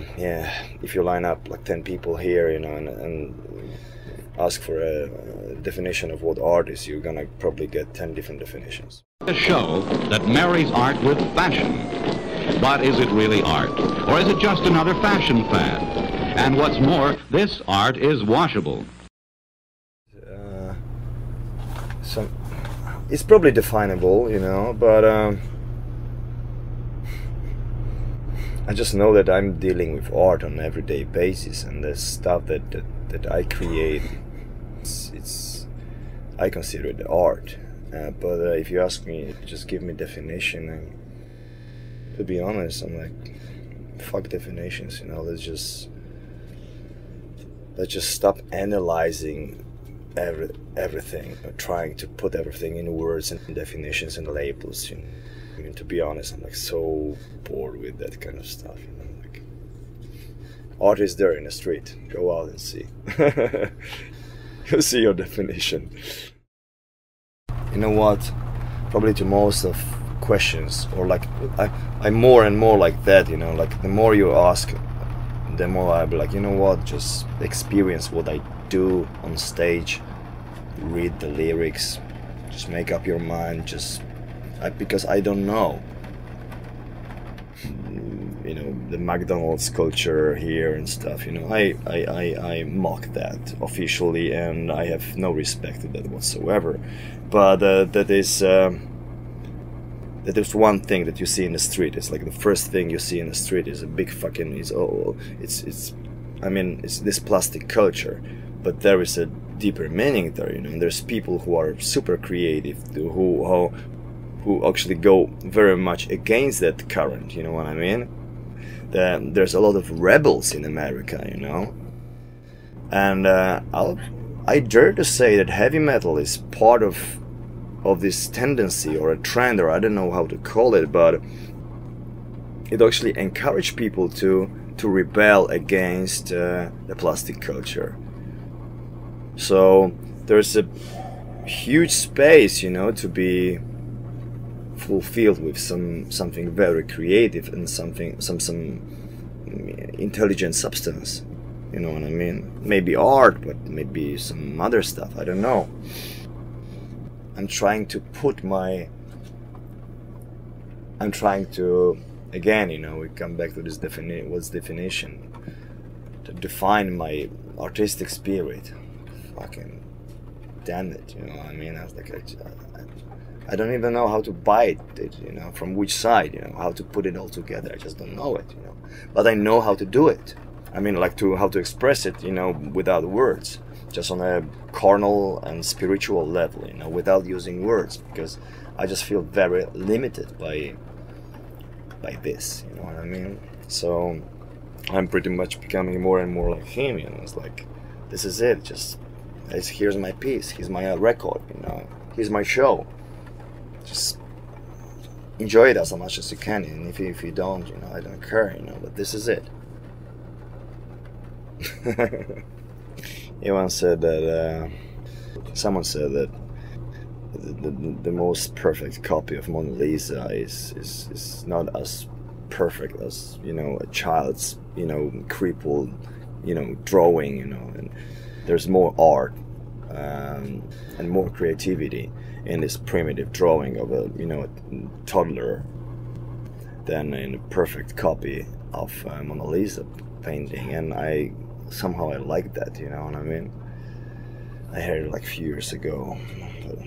um, yeah, if you line up like ten people here, you know, and, and ask for a definition of what art is, you're gonna probably get ten different definitions. A show that marries art with fashion. But is it really art? Or is it just another fashion fad? And what's more, this art is washable. Uh, some, it's probably definable, you know, but um, I just know that I'm dealing with art on an everyday basis, and the stuff that that, that I create, it's, it's I consider it art. Uh, but uh, if you ask me, just give me definition. And to be honest, I'm like, fuck definitions. You know, let's just let's just stop analyzing every, everything, trying to put everything in words and definitions and labels. You know? I mean, to be honest, I'm like so bored with that kind of stuff. You know, like art is there in the street. Go out and see. You'll see your definition. You know what? Probably to most of questions, or like I, I'm more and more like that. You know, like the more you ask, the more I'll be like, you know what? Just experience what I do on stage. Read the lyrics. Just make up your mind. Just because I don't know. You know the McDonald's culture here and stuff. You know, I I, I, I mock that officially, and I have no respect to that whatsoever. But uh, that is. Um, that is one thing that you see in the street. It's like the first thing you see in the street is a big fucking is oh it's it's I mean it's this plastic culture, but there is a deeper meaning there. You know, and there's people who are super creative who who who actually go very much against that current. You know what I mean? The, there's a lot of rebels in America. You know, and uh, I'll I dare to say that heavy metal is part of of this tendency or a trend or I don't know how to call it but it actually encouraged people to to rebel against uh, the plastic culture so there's a huge space you know to be fulfilled with some something very creative and something some some intelligent substance you know what I mean maybe art but maybe some other stuff I don't know I'm trying to put my I'm trying to again, you know, we come back to this definition. what's definition to define my artistic spirit. Fucking damn it, you know what I mean? I was like, I, I, I don't even know how to bite it, you know, from which side, you know, how to put it all together. I just don't know it, you know. But I know how to do it. I mean, like to how to express it, you know, without words just on a carnal and spiritual level, you know, without using words, because I just feel very limited by by this, you know what I mean? So I'm pretty much becoming more and more like him, you know. It's like this is it. Just it's, here's my piece. Here's my record, you know. Here's my show. Just enjoy it as much as you can, and if you, if you don't, you know, I don't care, you know. But this is it. Ivan said that uh, someone said that the, the, the, most perfect copy of Mona Lisa is, is, is not as perfect as you know a child's you know crippled you know drawing you know and there's more art um, and more creativity in this primitive drawing of a you know a toddler than in a perfect copy of Mona Lisa painting and I somehow I like that, you know what I mean? I heard it like a few years ago. But,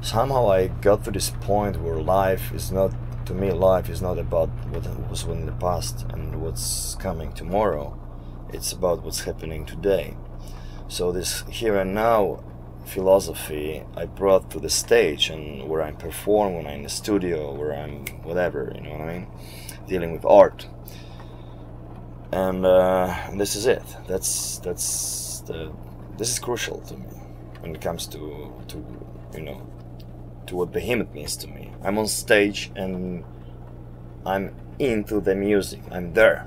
Somehow I got to this point where life is not, to me, life is not about what was in the past and what's coming tomorrow. It's about what's happening today. So this here and now philosophy I brought to the stage and where I perform, when I'm in the studio, where I'm whatever, you know what I mean, dealing with art. And, uh, this is it. That's that's the this is crucial to me when it comes to to you know to what behemoth means to me. I'm on stage and I'm into the music. I'm there.